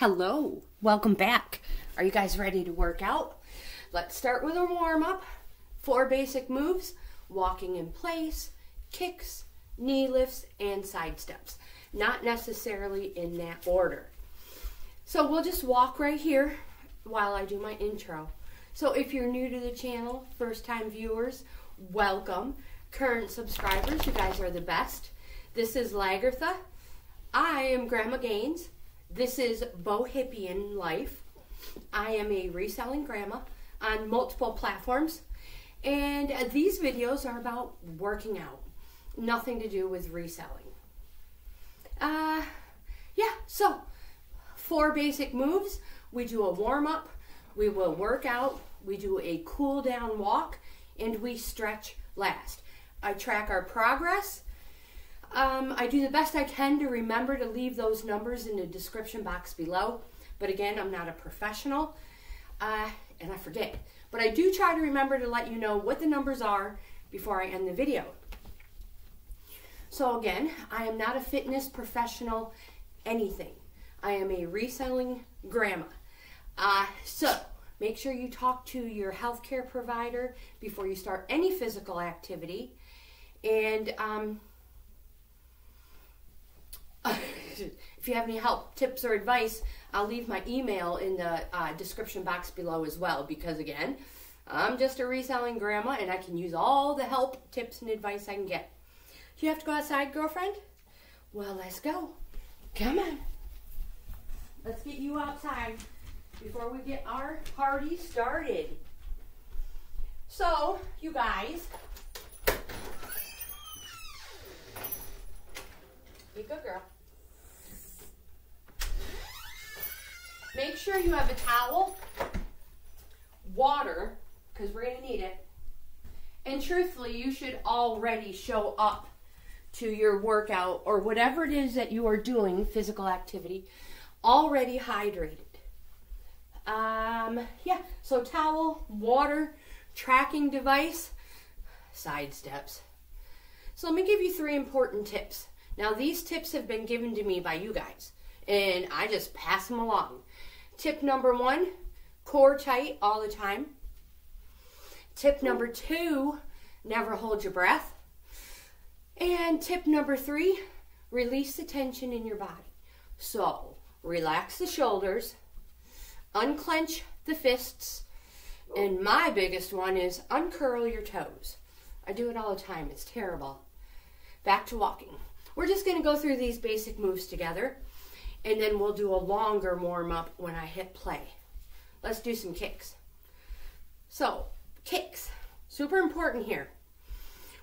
Hello, welcome back. Are you guys ready to work out? Let's start with a warm up. Four basic moves walking in place, kicks, knee lifts, and side steps. Not necessarily in that order. So we'll just walk right here while I do my intro. So if you're new to the channel, first time viewers, welcome. Current subscribers, you guys are the best. This is Lagertha. I am Grandma Gaines. This is Bohippian Life. I am a reselling grandma on multiple platforms, and these videos are about working out, nothing to do with reselling. Uh, yeah, so four basic moves. We do a warm up, we will work out, we do a cool down walk, and we stretch last. I track our progress um, I do the best I can to remember to leave those numbers in the description box below. But again, I'm not a professional uh, and I forget. But I do try to remember to let you know what the numbers are before I end the video. So again, I am not a fitness professional, anything. I am a reselling grandma. Uh, so make sure you talk to your healthcare provider before you start any physical activity. And um, if you have any help, tips, or advice, I'll leave my email in the uh, description box below as well because, again, I'm just a reselling grandma and I can use all the help, tips, and advice I can get. Do you have to go outside, girlfriend? Well, let's go. Come on. Let's get you outside before we get our party started. So, you guys, be good girl. Make sure you have a towel, water, because we're going to need it. And truthfully, you should already show up to your workout or whatever it is that you are doing, physical activity, already hydrated. Um, yeah, so towel, water, tracking device, side steps. So let me give you three important tips. Now, these tips have been given to me by you guys, and I just pass them along. Tip number one, core tight all the time. Tip number two, never hold your breath. And tip number three, release the tension in your body. So, relax the shoulders, unclench the fists, and my biggest one is uncurl your toes. I do it all the time, it's terrible. Back to walking. We're just going to go through these basic moves together and then we'll do a longer warm up when I hit play. Let's do some kicks. So, kicks, super important here.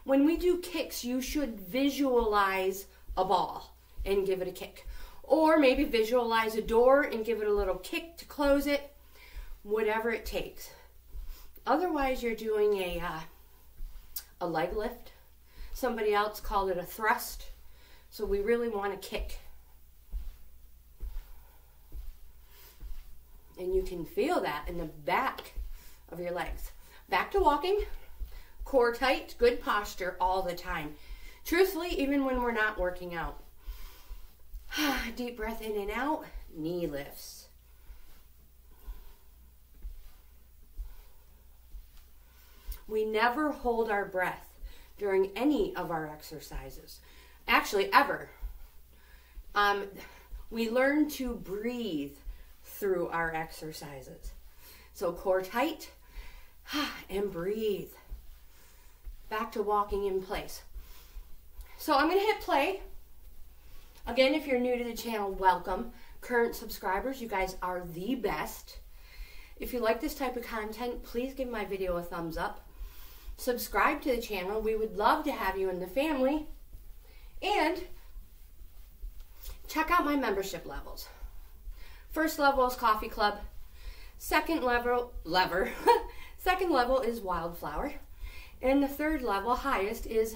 When we do kicks, you should visualize a ball and give it a kick. Or maybe visualize a door and give it a little kick to close it, whatever it takes. Otherwise, you're doing a, uh, a leg lift. Somebody else called it a thrust. So we really want to kick. And you can feel that in the back of your legs. Back to walking, core tight, good posture all the time. Truthfully, even when we're not working out. Deep breath in and out, knee lifts. We never hold our breath during any of our exercises. Actually, ever. Um, we learn to breathe through our exercises. So core tight and breathe. Back to walking in place. So I'm to hit play. Again, if you're new to the channel, welcome. Current subscribers, you guys are the best. If you like this type of content, please give my video a thumbs up. Subscribe to the channel. We would love to have you in the family. And check out my membership levels. First level is Coffee Club. Second level, lever. Second level is Wildflower. And the third level, highest, is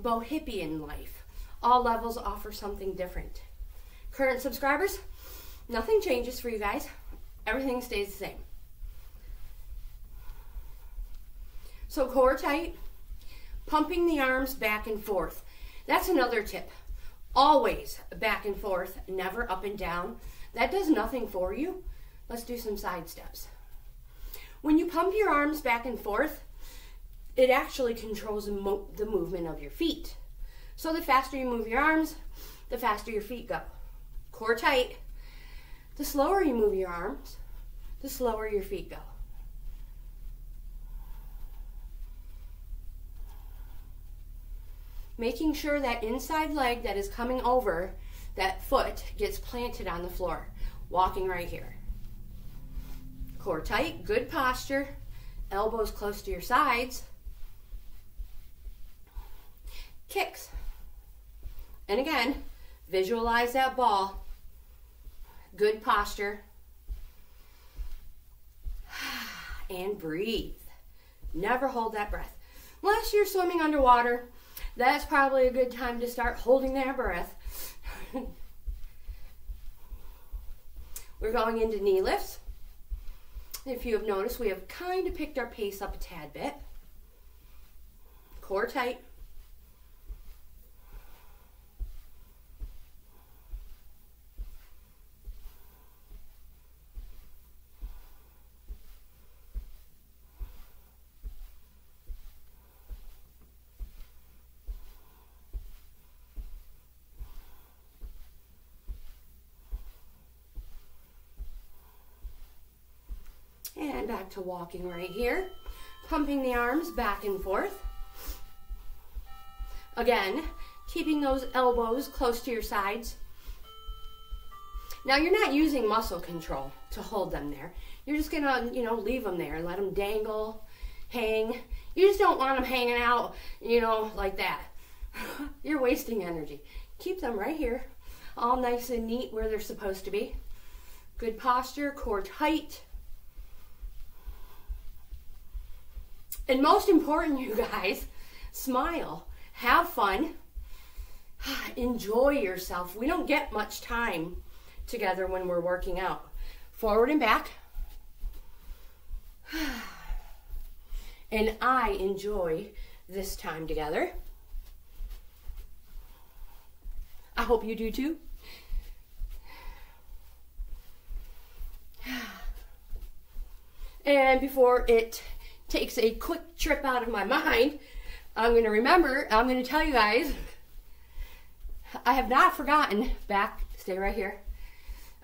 Bohippian Life. All levels offer something different. Current subscribers, nothing changes for you guys. Everything stays the same. So core tight, pumping the arms back and forth. That's another tip. Always back and forth, never up and down. That does nothing for you. Let's do some side steps. When you pump your arms back and forth, it actually controls mo- the movement of your feet. So the faster you move your arms, the faster your feet go. Core tight. The slower you move your arms, the slower your feet go. Making sure that inside leg that is coming over that foot gets planted on the floor. Walking right here. Core tight, good posture, elbows close to your sides. Kicks. And again, visualize that ball. Good posture. And breathe. Never hold that breath. Unless you're swimming underwater, that's probably a good time to start holding that breath. We're going into knee lifts. If you have noticed, we have kind of picked our pace up a tad bit. Core tight. And back to walking right here. Pumping the arms back and forth. Again, keeping those elbows close to your sides. Now you're not using muscle control to hold them there. You're just gonna, you know, leave them there and let them dangle, hang. You just don't want them hanging out, you know, like that. you're wasting energy. Keep them right here, all nice and neat where they're supposed to be. Good posture, core tight. And most important, you guys, smile, have fun, enjoy yourself. We don't get much time together when we're working out. Forward and back. And I enjoy this time together. I hope you do too. And before it takes a quick trip out of my mind, I'm going to remember, I'm going to tell you guys, I have not forgotten, back, stay right here,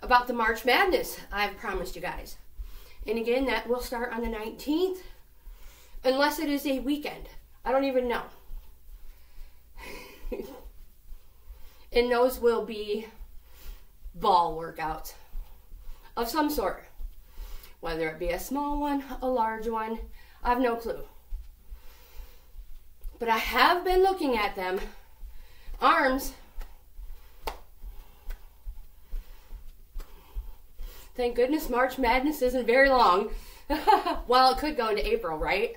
about the March Madness I've promised you guys. And again, that will start on the 19th, unless it is a weekend. I don't even know. and those will be ball workouts of some sort, whether it be a small one, a large one, I have no clue. But I have been looking at them. Arms. Thank goodness March Madness isn't very long. well, it could go into April, right?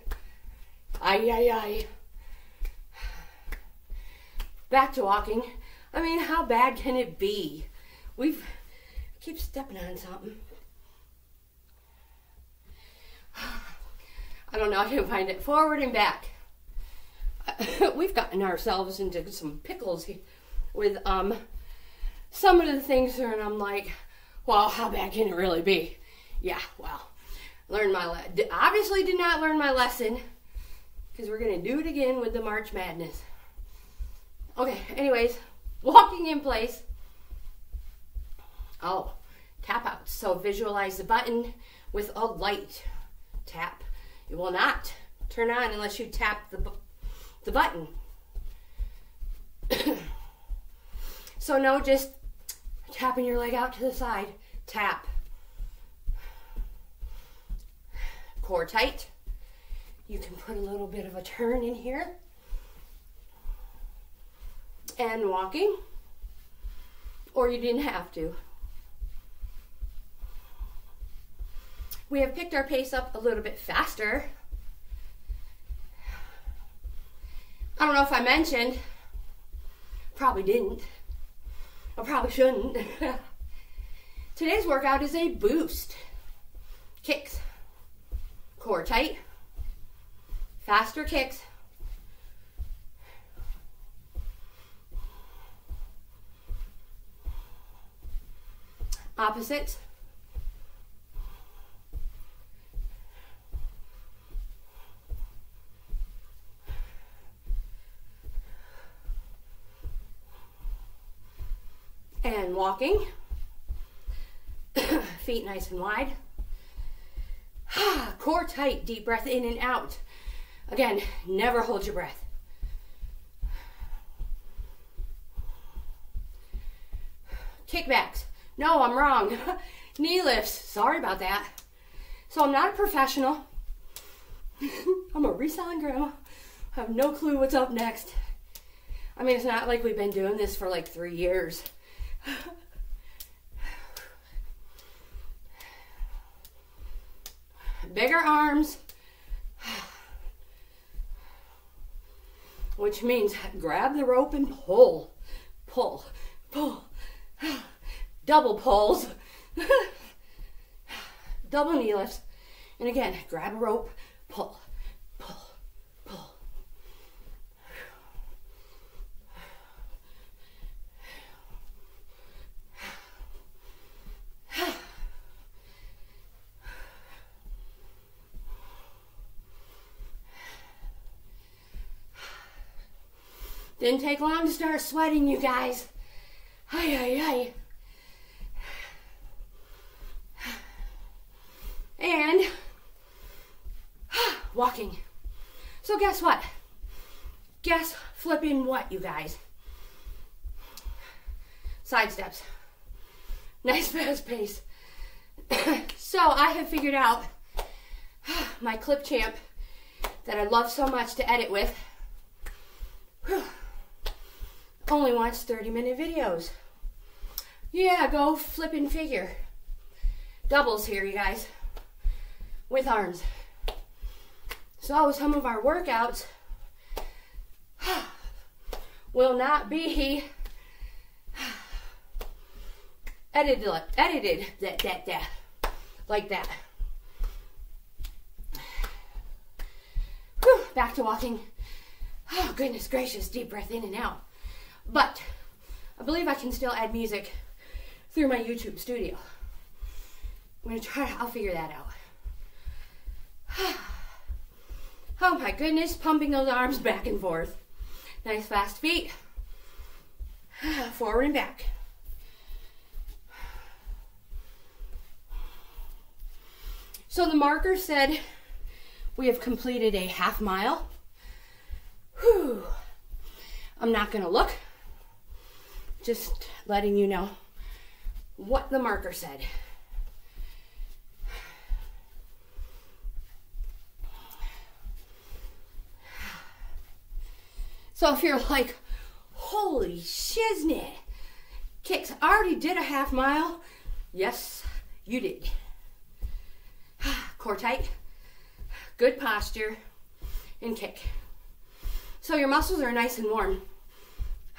Ay, ay, ay. Back to walking. I mean, how bad can it be? We've keep stepping on something. I don't know, I can find it. Forward and back. We've gotten ourselves into some pickles with um, some of the things here, and I'm like, well, how bad can it really be? Yeah, well, learned my le- obviously did not learn my lesson because we're gonna do it again with the March Madness. Okay, anyways, walking in place. Oh, tap out. So visualize the button with a light tap. It will not turn on unless you tap the, the button. so no, just tapping your leg out to the side. Tap. Core tight. You can put a little bit of a turn in here. And walking. Or you didn't have to. We have picked our pace up a little bit faster. I don't know if I mentioned, probably didn't. I probably shouldn't. Today's workout is a boost. Kicks. Core tight. Faster kicks. Opposites. And walking. Feet nice and wide. Core tight, deep breath in and out. Again, never hold your breath. Kickbacks. No, I'm wrong. Knee lifts. Sorry about that. So I'm not a professional. I'm a reselling grandma. I have no clue what's up next. I mean, it's not like we've been doing this for like three years. Bigger arms, which means grab the rope and pull, pull, pull, double pulls, double knee lifts, and again, grab a rope, pull, Didn't take long to start sweating, you guys. Hi, hi, hi. And walking. So guess what? Guess flipping what, you guys? Side steps. Nice fast pace. so I have figured out my Clipchamp that I love so much to edit with only wants 30 minute videos. Yeah, go flipping figure. Doubles here, you guys, with arms. So some of our workouts will not be edited, edited that, that, that, like that. Whew, back to walking. Oh, goodness gracious, deep breath in and out. But I believe I can still add music through my YouTube studio. I'm gonna try, I'll figure that out. Oh my goodness, pumping those arms back and forth. Nice fast feet. Forward and back. So the marker said we have completed a half mile. Whew. I'm not gonna look just letting you know what the marker said. So if you're like, holy shiznit, kicks, already did a half mile. Yes, you did. Core tight, good posture, and kick. So your muscles are nice and warm.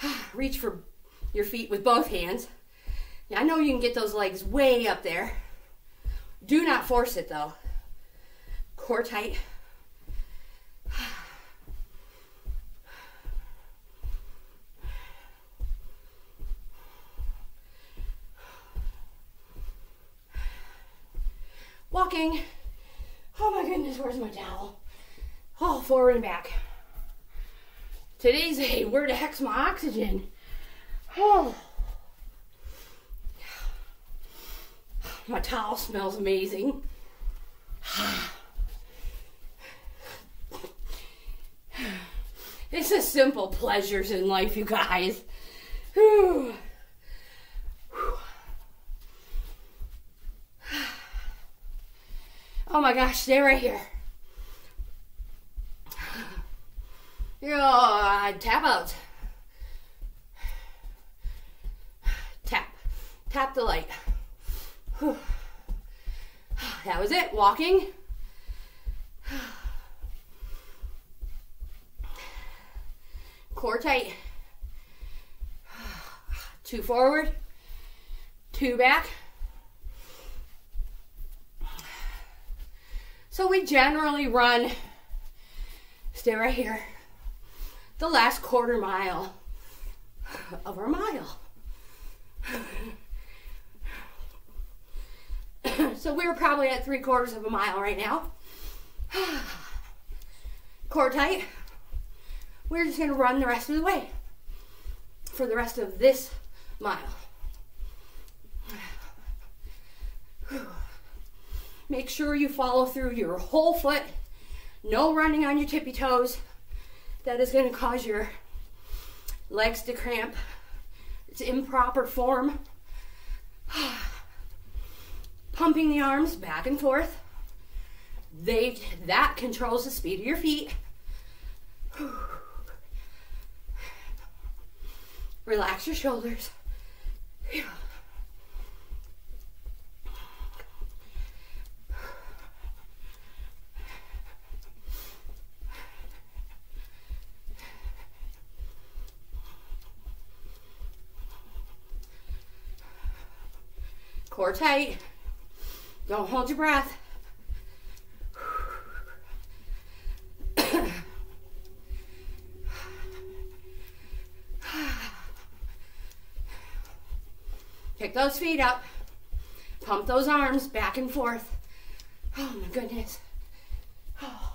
Reach for your feet with both hands. Yeah, I know you can get those legs way up there. Do not force it though. Core tight. Walking. Oh my goodness, where's my towel? Oh, forward and back. Today's a where the heck's my oxygen? Oh. My towel smells amazing. It's the simple pleasures in life, you guys. Oh my gosh, stay right here. Yeah, uh, tap out. Tap the light. That was it. Walking. Core tight. Two forward. Two back. So we generally run, stay right here, the last quarter mile of our mile. we're probably at three quarters of a mile right now. Core tight. We're just gonna run the rest of the way for the rest of this mile. Make sure you follow through your whole foot. No running on your tippy toes. That is to cause your legs to cramp. It's improper form. Pumping the arms back and forth. They that controls the speed of your feet. Relax your shoulders. Core tight. Don't hold your breath. Pick those feet up. Pump those arms back and forth. Oh my goodness. Oh.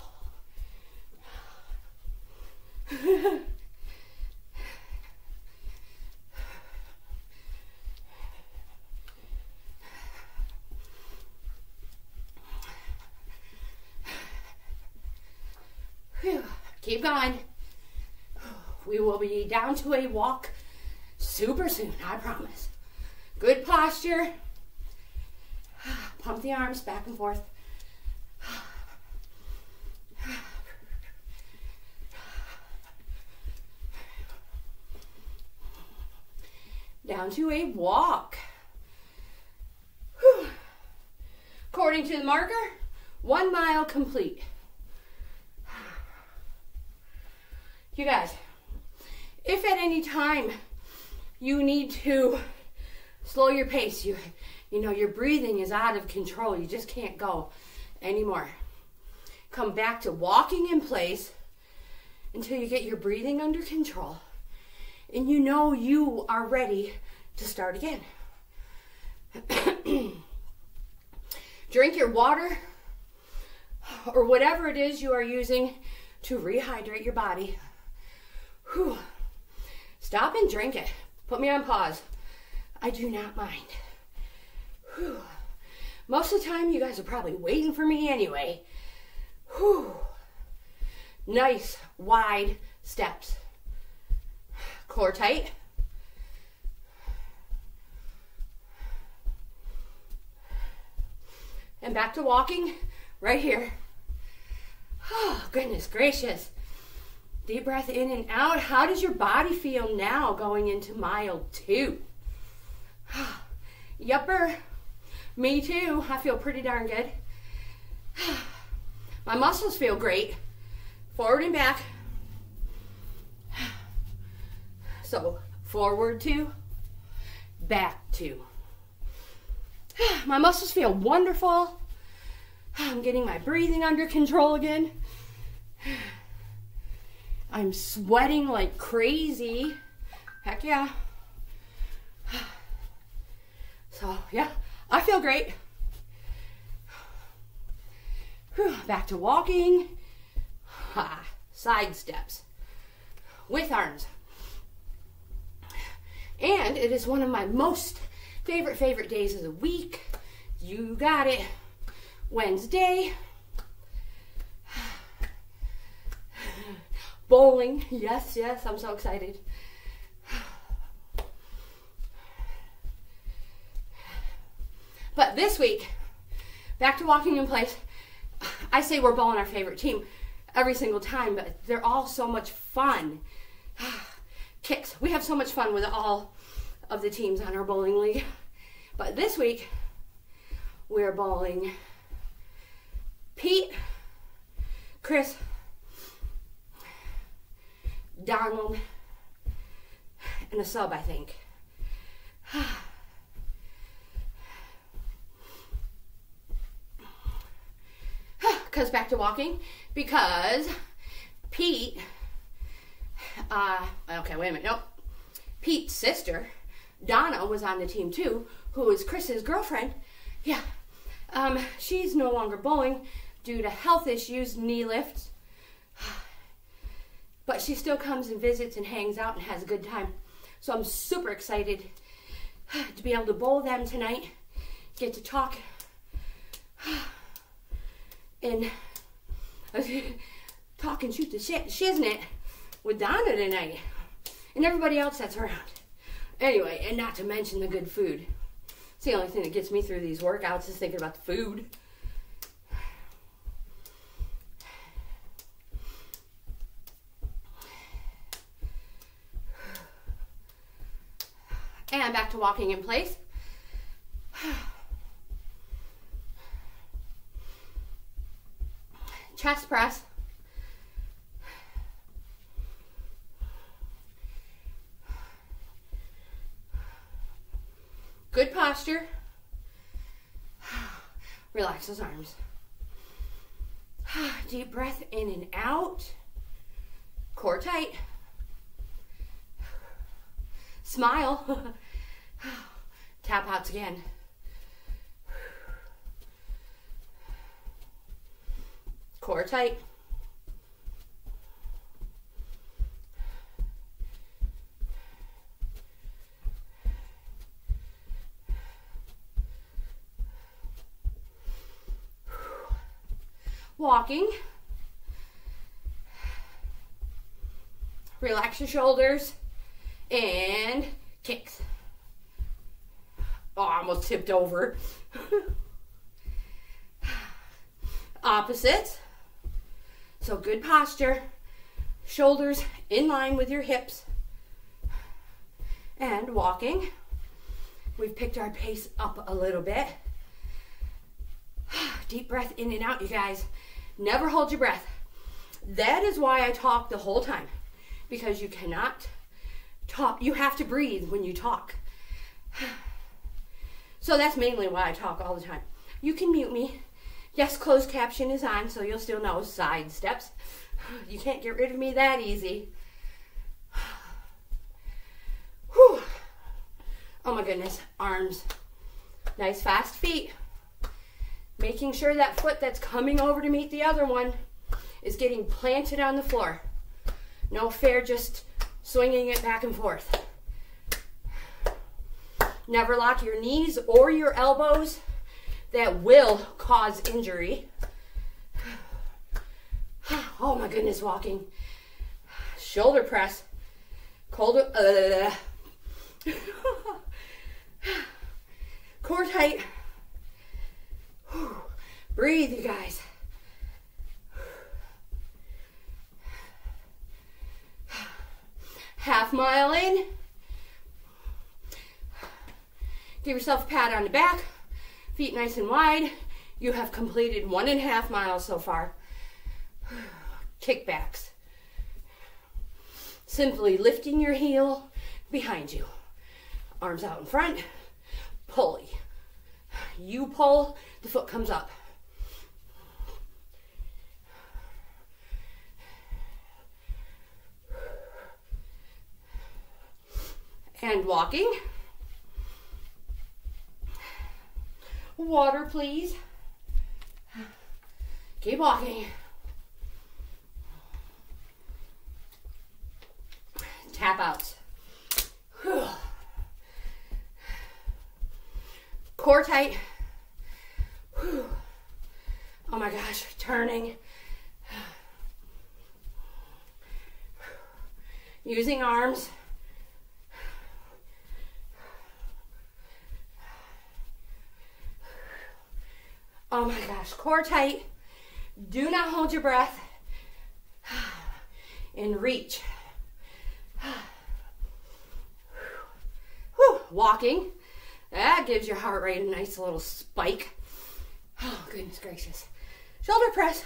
Keep going. We will be down to a walk super soon, I promise. Good posture. Pump the arms back and forth. Down to a walk. According to the marker, one mile complete. You guys, if at any time you need to slow your pace, you you know your breathing is out of control, you just can't go anymore. Come back to walking in place until you get your breathing under control and you know you are ready to start again. Drink your water or whatever it is you are using to rehydrate your body. Whew. Stop and drink it. Put me on pause. I do not mind. Whew. Most of the time, you guys are probably waiting for me anyway. Whew. Nice, wide steps. Core tight. And back to walking right here. Oh, goodness gracious. Deep breath in and out. How does your body feel now going into mile two? Yupper. Me too. I feel pretty darn good. My muscles feel great. Forward and back. So, forward two, back two. My muscles feel wonderful. I'm getting my breathing under control again. I'm sweating like crazy. Heck yeah. So, yeah, I feel great. Whew, back to walking. Ha, side steps with arms. And it is one of my most favorite, favorite days of the week. You got it. Wednesday. Bowling. Yes, yes, I'm so excited. But this week, back to walking in place. I say we're bowling our favorite team every single time, but they're all so much fun. Kicks. We have so much fun with all of the teams on our bowling league. But this week, we're bowling Pete, Chris, Donald, and a sub, I think. Because back to walking, because Pete, uh, okay, wait a minute, nope. Pete's sister, Donna, was on the team too, who is Chris's girlfriend. Yeah, Um, she's no longer bowling due to health issues, knee lifts. But she still comes and visits and hangs out and has a good time. So I'm super excited to be able to bowl them tonight, get to talk, and talk and shoot the shit, shiznit with Donna tonight and everybody else that's around. Anyway, and not to mention the good food. It's the only thing that gets me through these workouts is thinking about the food. And back to walking in place. Chest press. Good posture. Relax those arms. Deep breath in and out. Core tight. Smile. Tap outs again. Core tight. walking. Relax your shoulders and kicks. Oh, I almost tipped over. Opposite. So good posture. Shoulders in line with your hips. And walking. We've picked our pace up a little bit. Deep breath in and out, you guys. Never hold your breath. That is why I talk the whole time because you cannot talk. You have to breathe when you talk. So that's mainly why I talk all the time. You can mute me. Yes, closed caption is on, so you'll still know side steps. You can't get rid of me that easy. Whew. Oh my goodness, arms. Nice fast feet making sure that foot that's coming over to meet the other one is getting planted on the floor. No fair just swinging it back and forth. Never lock your knees or your elbows. That will cause injury. Oh my goodness, walking. Shoulder press. Cold. Uh, core tight. Breathe, you guys. Half mile in. Give yourself a pat on the back. Feet nice and wide. You have completed one and a half miles so far. Kickbacks. Simply lifting your heel behind you. Arms out in front. Pulley. You pull, the foot comes up. And walking. Water, please. Keep walking. Tap outs. Core tight. Oh my gosh, turning. Using arms. Oh my gosh, core tight. Do not hold your breath. And reach. Whew. Walking. That gives your heart rate a nice little spike. Oh, goodness gracious. Shoulder press.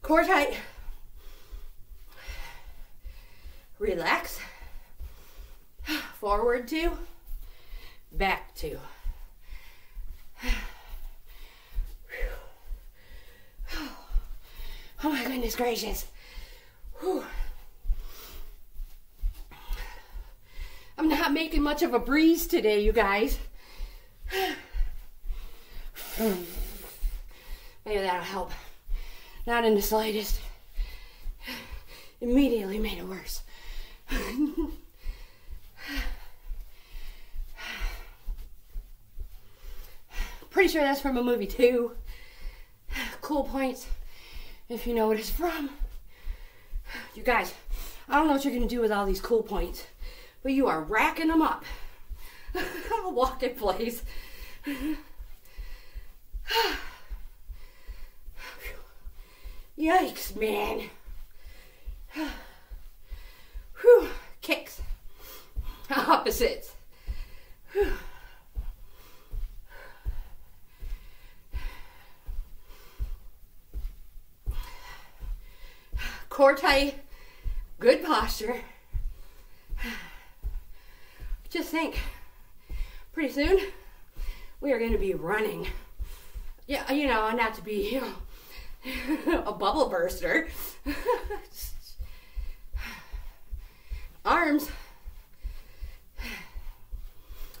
Core tight. Relax. Forward two. Back two. Oh my goodness gracious. Whew. I'm not making much of a breeze today, you guys. Maybe that'll help. Not in the slightest. Immediately made it worse. Pretty sure that's from a movie too. Cool points, if you know what it's from. You guys, I don't know what you're gonna do with all these cool points, but you are racking them up. Walk in place. Yikes, man. Whew. Kicks. Opposites. Whew. Core tight, good posture. Just think, pretty soon we are going to be running. Yeah, you know, not to be, you know, a bubble burster. Arms.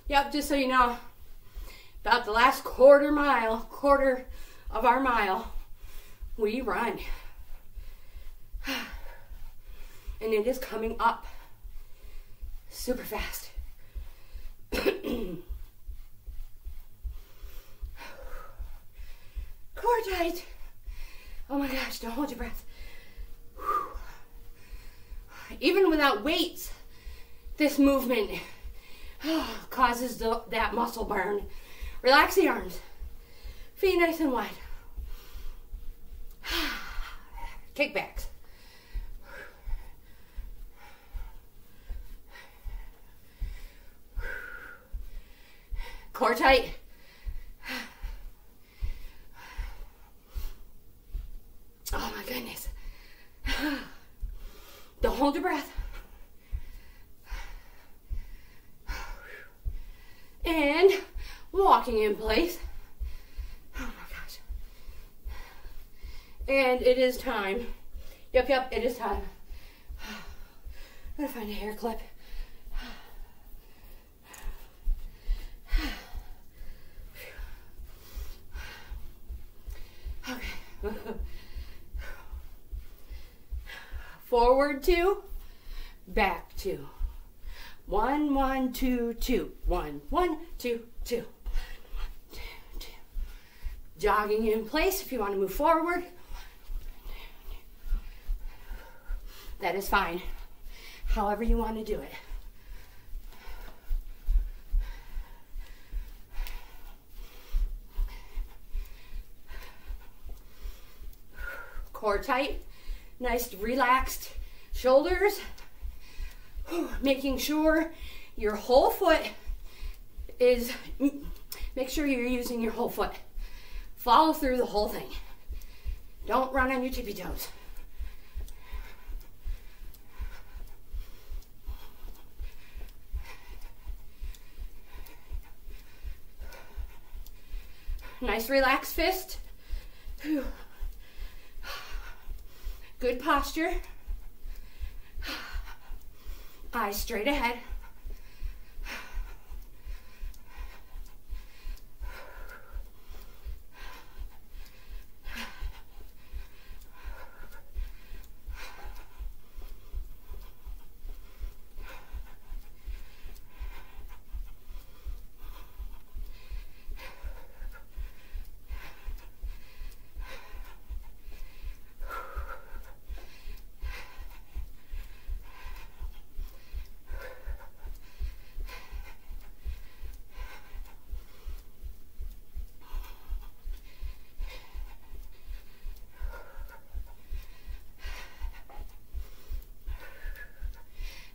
Yep, just so you know, about the last quarter mile, quarter of our mile, we run. And it is coming up super fast. Core tight. Oh my gosh, don't hold your breath. Even without weights, this movement oh, causes the, that muscle burn. Relax the arms. Feet nice and wide. Kickbacks. Core tight. Oh my goodness. Don't hold your breath. And walking in place. Oh my gosh. And it is time. Yep, yep, it is time. I'm gonna find a hair clip. Forward two, back two. One, one, two, two. One, one, two, two. One, two, two. Jogging in place if you want to move forward. That is fine. However you want to do it. Core tight, nice relaxed shoulders. Making sure your whole foot is, make sure you're using your whole foot. Follow through the whole thing. Don't run on your tippy toes. Nice relaxed fist. Good posture. Eyes straight ahead.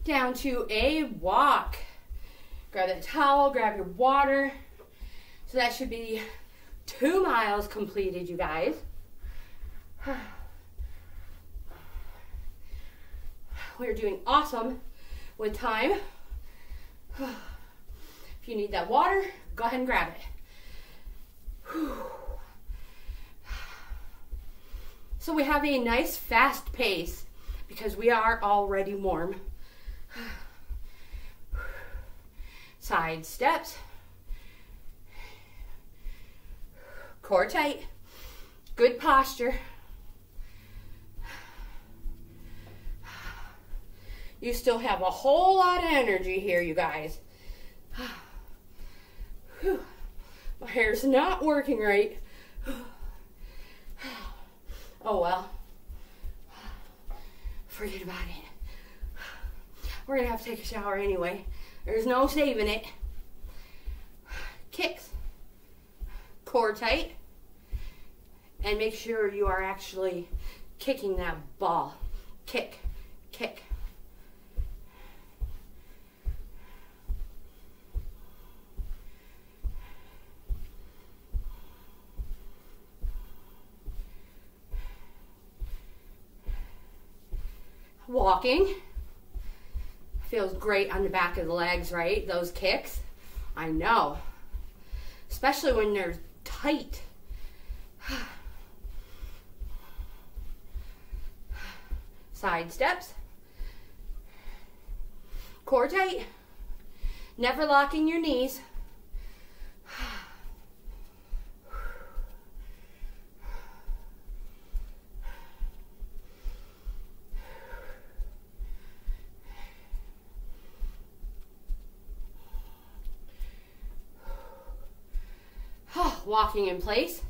Down to a walk. Grab that towel, grab your water. So that should be two miles completed, you guys. We're doing awesome with time. If you need that water, go ahead and grab it. So we have a nice fast pace because we are already warm. Side steps. Core tight. Good posture. You still have a whole lot of energy here, you guys. My hair's not working right. Oh well. Forget about it. We're gonna have to take a shower anyway. There's no saving it. Kicks. Core tight. And make sure you are actually kicking that ball. Kick, kick. walking. Feels great on the back of the legs, right? Those kicks. I know. Especially when they're tight. Side steps. Core tight. Never locking your knees. Walking in place.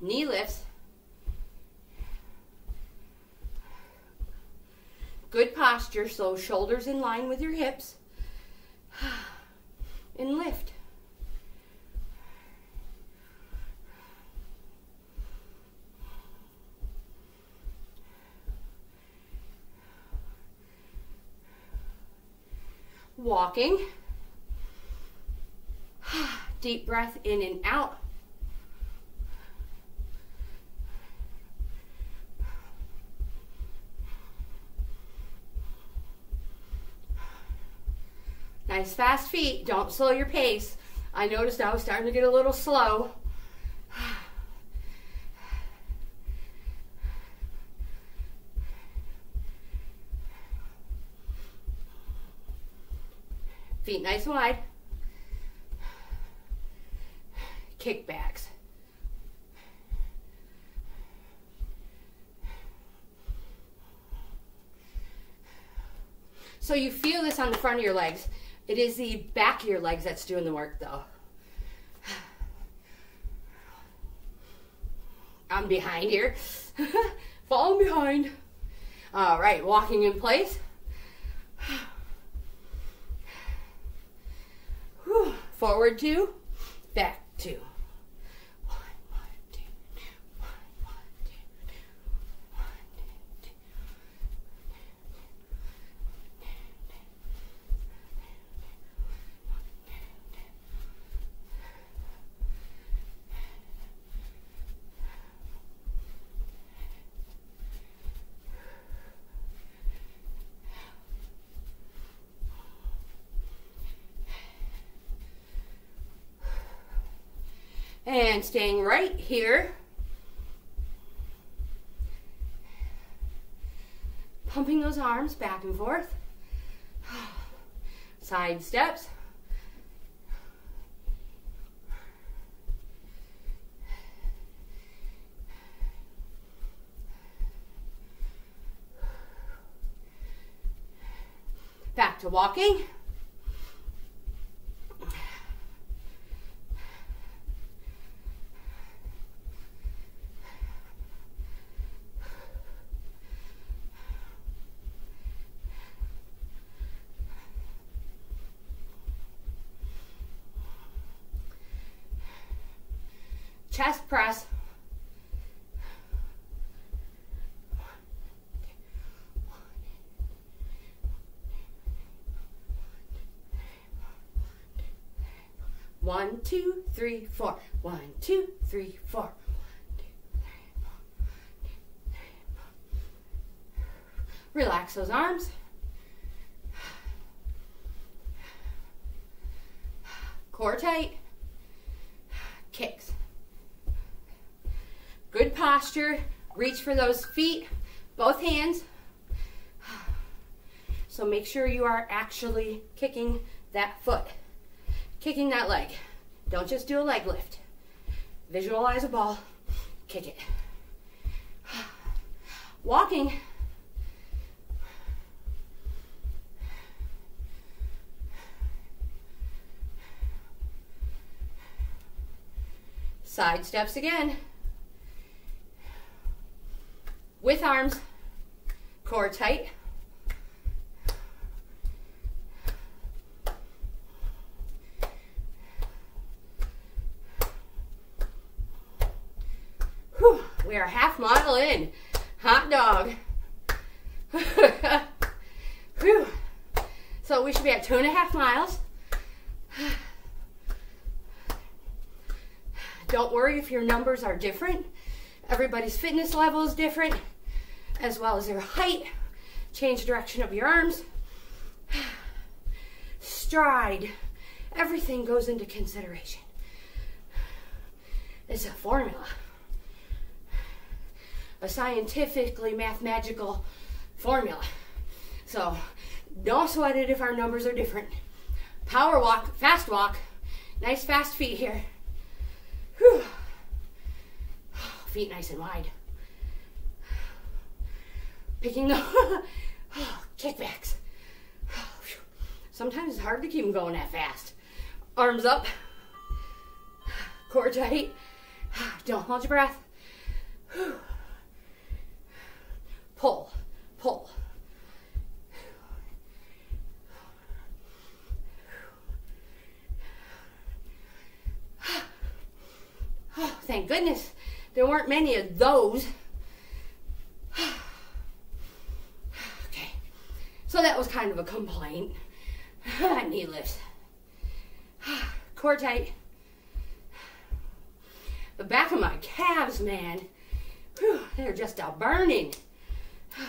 Knee lifts. Good posture, so shoulders in line with your hips. And lift. Walking. Deep breath in and out. Nice fast feet. Don't slow your pace. I noticed I was starting to get a little slow. Nice wide. Kickbacks. So you feel this on the front of your legs. It is the back of your legs that's doing the work though. I'm behind here. Falling behind. All right, walking in place. Forward to, back two. And staying right here. Pumping those arms back and forth. Side steps. Back to walking. Chest press. One, two, three, four. One, two, three, four. Relax those arms. Core tight. Kicks. Good posture. Reach for those feet, both hands. So make sure you are actually kicking that foot, kicking that leg. Don't just do a leg lift. Visualize a ball, kick it. Walking. Side steps again. With arms, core tight. Whew, we are half mile in. Hot dog. Whew. So we should be at two and a half miles. Don't worry if your numbers are different. Everybody's fitness level is different, as well as your height. Change direction of your arms. Stride. Everything goes into consideration. It's a formula a scientifically mathematical formula. So don't sweat it if our numbers are different. Power walk, fast walk, nice fast feet here. Whew. Feet nice and wide. Picking up kickbacks. Sometimes it's hard to keep them going that fast. Arms up, core tight. Don't hold your breath. Pull, pull. Oh, thank goodness there weren't many of those. okay, so that was kind of a complaint. Lifts. Core tight. The back of my calves, man, whew, they're just a burning.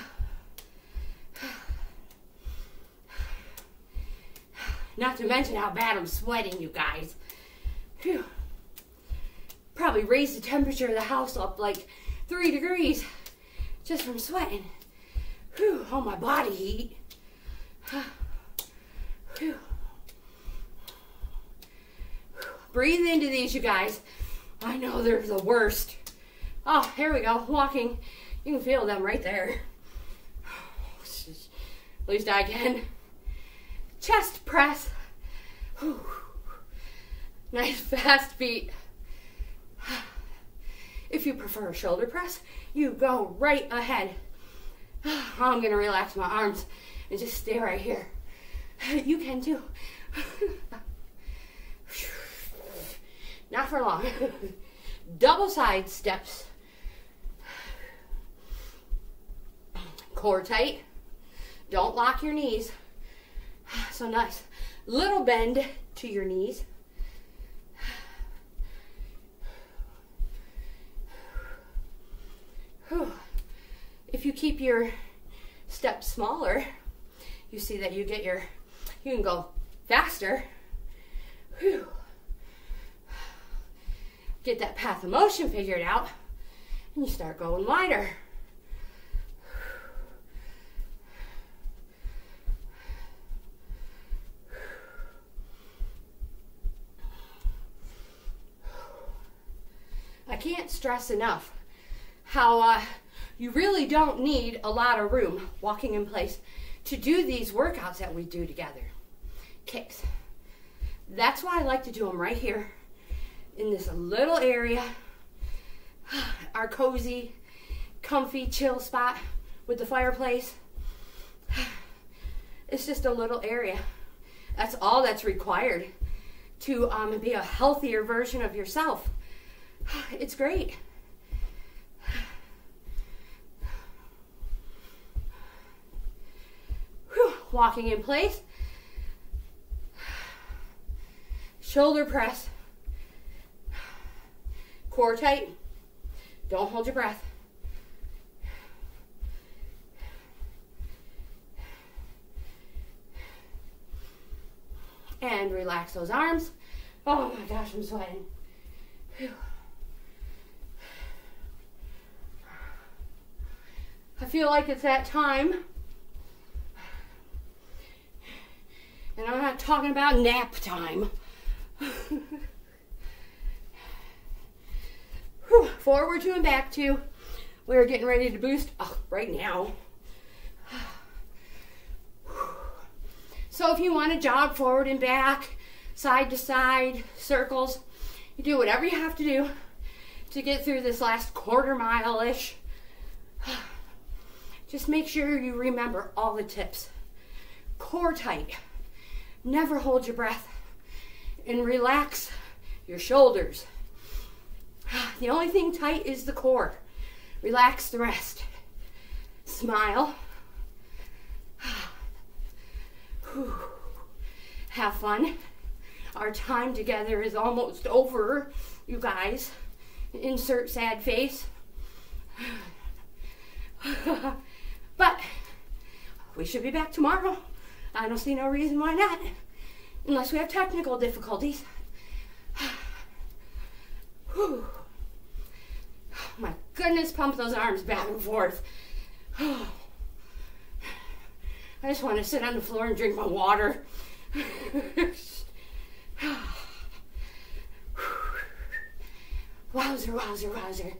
Not to mention how bad I'm sweating, you guys. Whew. Probably raised the temperature of the house up like three degrees just from sweating. Whew, all my body heat. Breathe into these, you guys. I know they're the worst. Oh, here we go. Walking. You can feel them right there. At least I can chest press. Nice fast beat. If you prefer a shoulder press, you go right ahead. I'm gonna relax my arms and just stay right here. You can too. Not for long. Double side steps. Core tight. Don't lock your knees. So nice. Little bend to your knees. If you keep your steps smaller, you see that you get your, you can go faster. Get that path of motion figured out, and you start going wider. I can't stress enough how uh, you really don't need a lot of room walking in place to do these workouts that we do together. Kicks. That's why I like to do them right here in this little area, our cozy, comfy, chill spot with the fireplace. It's just a little area. That's all that's required to um, be a healthier version of yourself. It's great. Whew. Walking in place. Shoulder press. Core tight. Don't hold your breath. And relax those arms. Oh my gosh, I'm sweating. Whew. I feel like it's that time And I'm not talking about nap time. Forward to and back to. We're getting ready to boost oh, right now. So if you want to jog forward and back, side to side, circles, you do whatever you have to do to get through this last quarter mile ish. Just make sure you remember all the tips. Core tight. Never hold your breath. And relax your shoulders. The only thing tight is the core. Relax the rest. Smile. Have fun. Our time together is almost over, you guys. Insert sad face. but we should be back tomorrow. I don't see no reason why not, unless we have technical difficulties. My goodness, pump those arms back and forth. I just want to sit on the floor and drink my water. wowzer, wowzer, wowzer.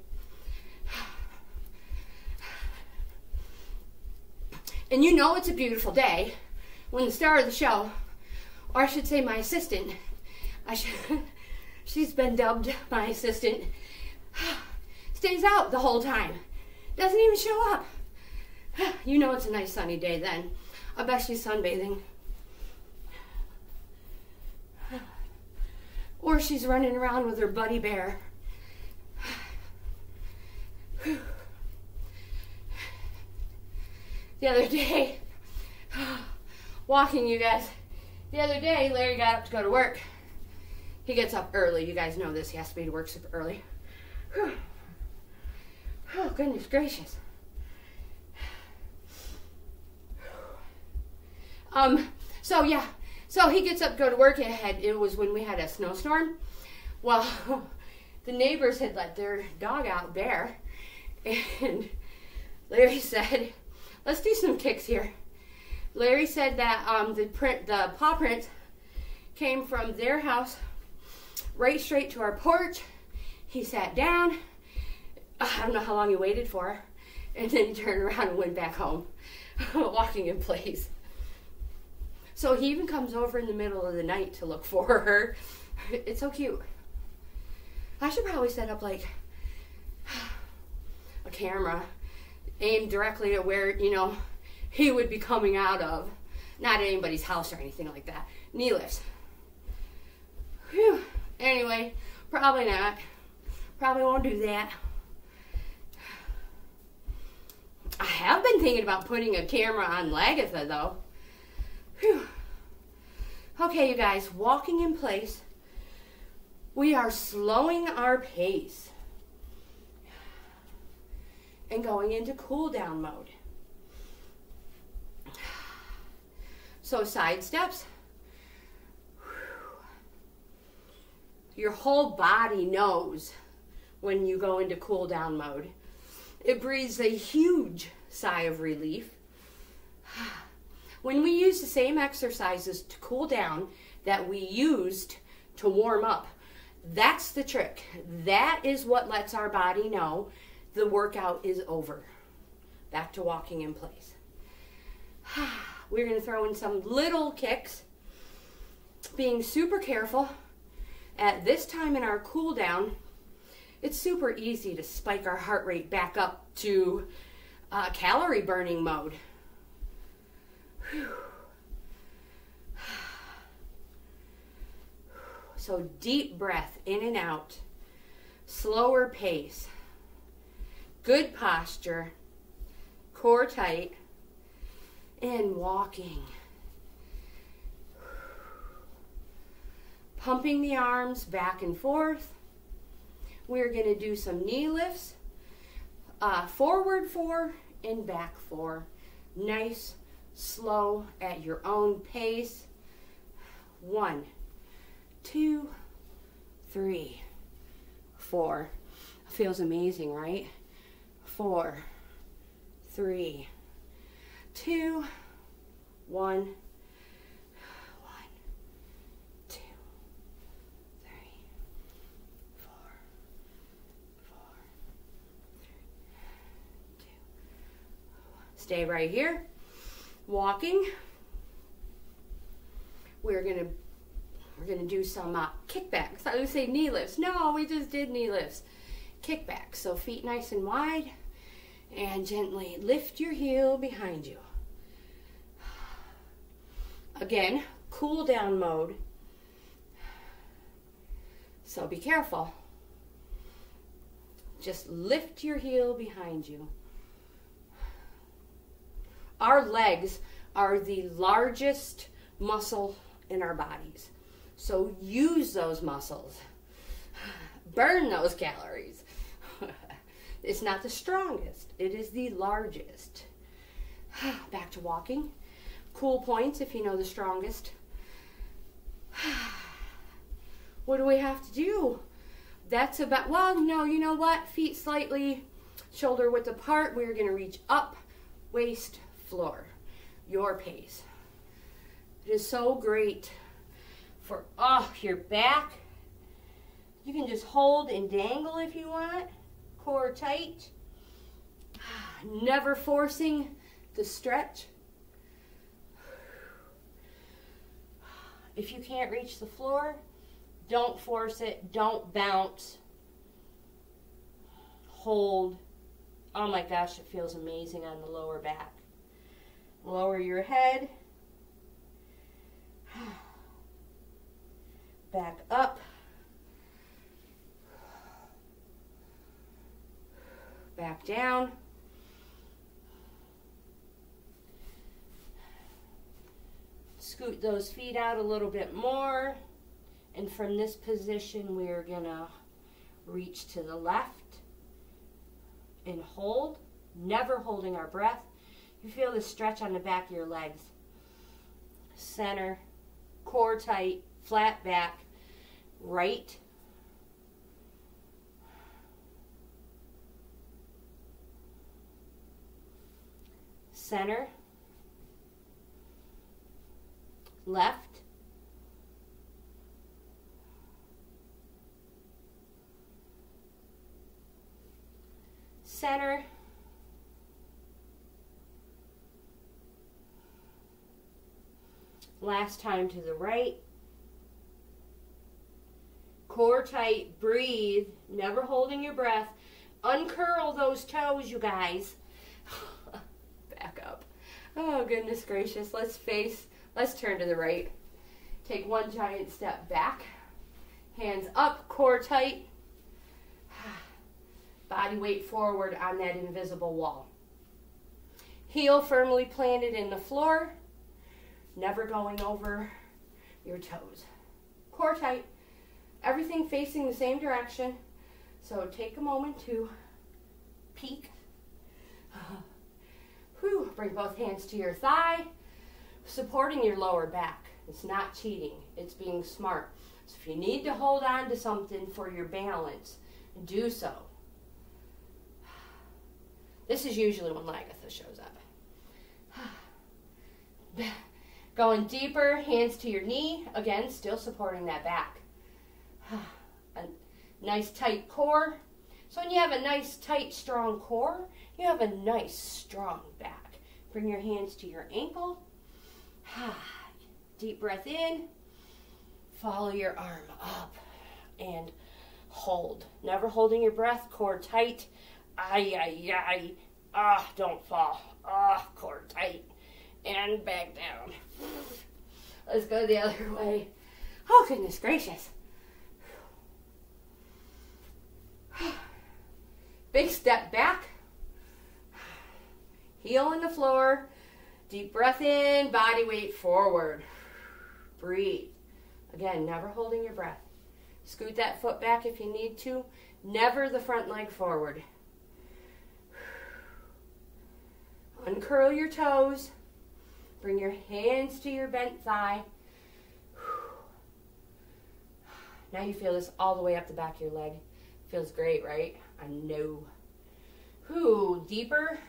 And you know it's a beautiful day when the star of the show, or I should say my assistant, I should, she's been dubbed my assistant, stays out the whole time. Doesn't even show up. You know it's a nice sunny day then. I bet she's sunbathing. Or she's running around with her buddy bear. The other day, walking, you guys. The other day, Larry got up to go to work. He gets up early. You guys know this. He has to be to work super early. Oh, goodness gracious. Um, so yeah, so he gets up to go to work. It had it was when we had a snowstorm. Well, the neighbors had let their dog out Bear, and Larry said, "Let's do some kicks here." Larry said that um, the print, the paw prints came from their house right straight to our porch. He sat down. I don't know how long he waited for, and then he turned around and went back home, walking in place. So he even comes over in the middle of the night to look for her. It's so cute. I should probably set up like a camera aimed directly at where, you know, he would be coming out of. Not anybody's house or anything like that. Knee lifts. Whew. Anyway, probably not. Probably won't do that. I have been thinking about putting a camera on Lagatha though. Whew. Okay, you guys, walking in place. We are slowing our pace and going into cool down mode. So, side steps. Your whole body knows when you go into cool down mode. It breathes a huge sigh of relief when we use the same exercises to cool down that we used to warm up, that's the trick. That is what lets our body know the workout is over. Back to walking in place. Ah. We're going to throw in some little kicks, being super careful. At this time in our cool down, it's super easy to spike our heart rate back up to uh, calorie burning mode. So deep breath in and out, slower pace, good posture, core tight, and walking. Pumping the arms back and forth. We're going to do some knee lifts, uh, forward four and back four. Nice slow at your own pace. One, two, three, four. Feels amazing, right? Four, three, two, one, one, two, three, four, four, three, two, one. Stay right here. Walking. We're gonna we're gonna do some uh, kickbacks. I would say knee lifts. No, we just did knee lifts. Kickbacks. So feet nice and wide and gently lift your heel behind you. Again, cool down mode. So be careful. Just lift your heel behind you. Our legs are the largest muscle in our bodies. So use those muscles. Burn those calories. it's not the strongest, it is the largest. Back to walking. Cool points if you know the strongest. what do we have to do? That's about, well, no, you know what? Feet slightly shoulder width apart. We're going to reach up, waist, floor. Your pace. It is so great for oh, your back. You can just hold and dangle if you want. Core tight. Never forcing the stretch. If you can't reach the floor, don't force it. Don't bounce. Hold. Oh my gosh, it feels amazing on the lower back. Lower your head. Back up. Back down. Scoot those feet out a little bit more. And from this position, we're going to reach to the left and hold, never holding our breath. You feel the stretch on the back of your legs. Center, core tight, flat back, right. Center, left, center, last time to the right, core tight, breathe, never holding your breath, uncurl those toes, you guys, back up, oh goodness gracious, let's face, let's turn to the right, take one giant step back, hands up, core tight, body weight forward on that invisible wall. Heel firmly planted in the floor, never going over your toes. Core tight, everything facing the same direction. So take a moment to peek. Whew, bring both hands to your thigh, supporting your lower back. It's not cheating, it's being smart. So if you need to hold on to something for your balance, do so. This is usually when Lagatha shows up. Going deeper, hands to your knee. Again, still supporting that back. A nice tight core. So when you have a nice tight strong core, you have a nice strong back. Bring your hands to your ankle. Deep breath in. Follow your arm up and hold. Never holding your breath, core tight. Ay, ay, ay. Ah, don't fall. Ah, core tight. And back down. Let's go the other way. Oh, goodness gracious. Big step back. Heel in the floor. Deep breath in, body weight forward. Breathe. Again, never holding your breath. Scoot that foot back if you need to. Never the front leg forward. Uncurl your toes. Bring your hands to your bent thigh. Now you feel this all the way up the back of your leg. Feels great, right? I know. Whoo, deeper.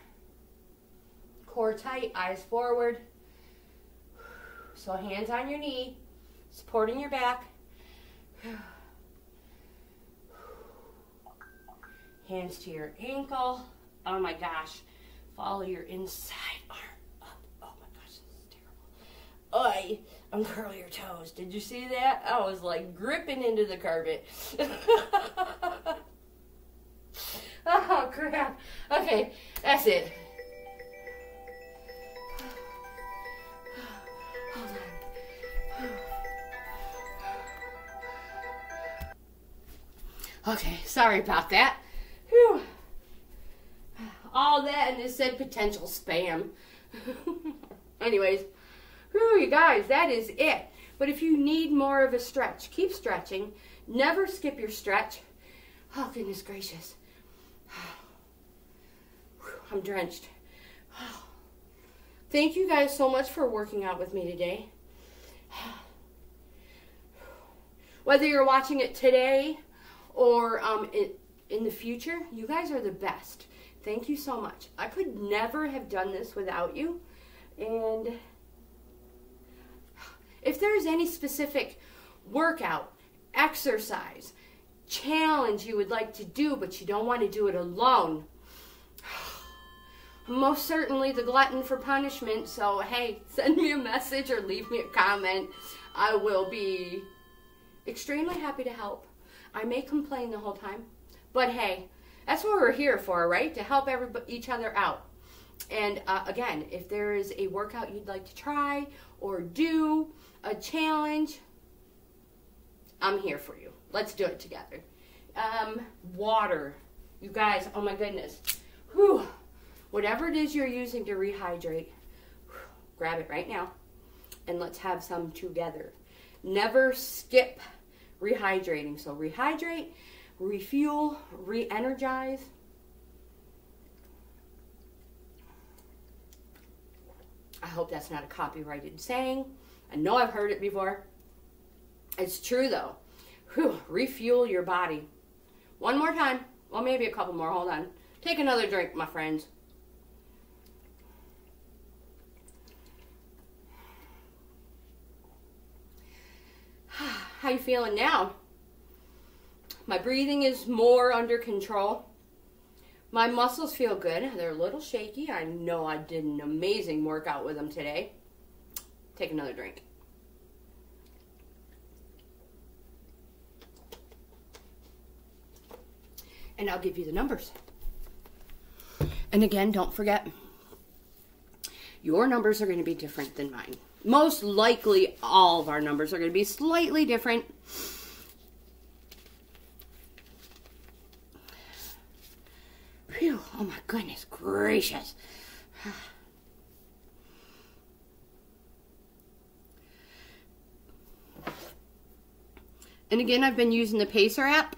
Core tight, eyes forward. So hands on your knee, supporting your back. Hands to your ankle. Oh my gosh. follow your inside arm up. Oh my gosh, this is terrible. I uncurl your toes. Did you see that? I was like gripping into the carpet. oh crap. Okay, that's it. Okay, sorry about that. Whew. All that and it said potential spam. Anyways, whew, you guys, that is it. But if you need more of a stretch, keep stretching. Never skip your stretch. Oh, goodness gracious. I'm drenched. Thank you guys so much for working out with me today. Whether you're watching it today or um, in, in the future, you guys are the best. Thank you so much. I could never have done this without you. And if there's any specific workout, exercise, challenge you would like to do, but you don't want to do it alone, most certainly the glutton for punishment. So, hey, send me a message or leave me a comment. I will be extremely happy to help. I may complain the whole time, but hey, that's what we're here for, right? To help everybody, each other out. And uh, again, if there is a workout you'd like to try or do, a challenge, I'm here for you. Let's do it together. Um, water. You guys, oh my goodness. Whew. Whatever it is you're using to rehydrate, grab it right now and let's have some together. Never skip rehydrating. So rehydrate, refuel, re-energize. I hope that's not a copyrighted saying. I know I've heard it before. It's true though. Whew, refuel your body. One more time. Well, maybe a couple more. Hold on. Take another drink, my friends. How you feeling now? My breathing is more under control. My muscles feel good. They're a little shaky. I know I did an amazing workout with them today. Take another drink. And I'll give you the numbers. And again, don't forget, your numbers are going to be different than mine most likely all of our numbers are going to be slightly different. Oh my goodness gracious. And again, I've been using the Pacer app.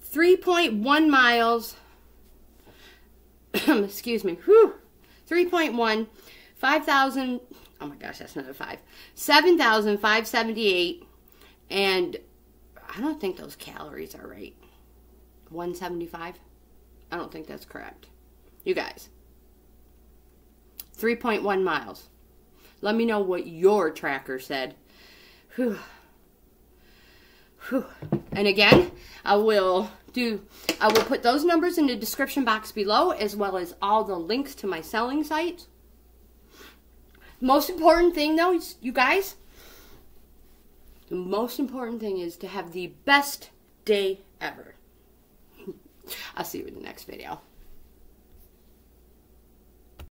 Three point one miles excuse me, whew, 3.1, 5,000, oh my gosh, that's another 5, 7,578, and I don't think those calories are right. 175? I don't think that's correct. You guys, 3.1 miles. Let me know what your tracker said. Whew. Whew. And again, I will do I will put those numbers in the description box below as well as all the links to my selling sites. Most important thing though, is, you guys, the most important thing is to have the best day ever. I'll see you in the next video.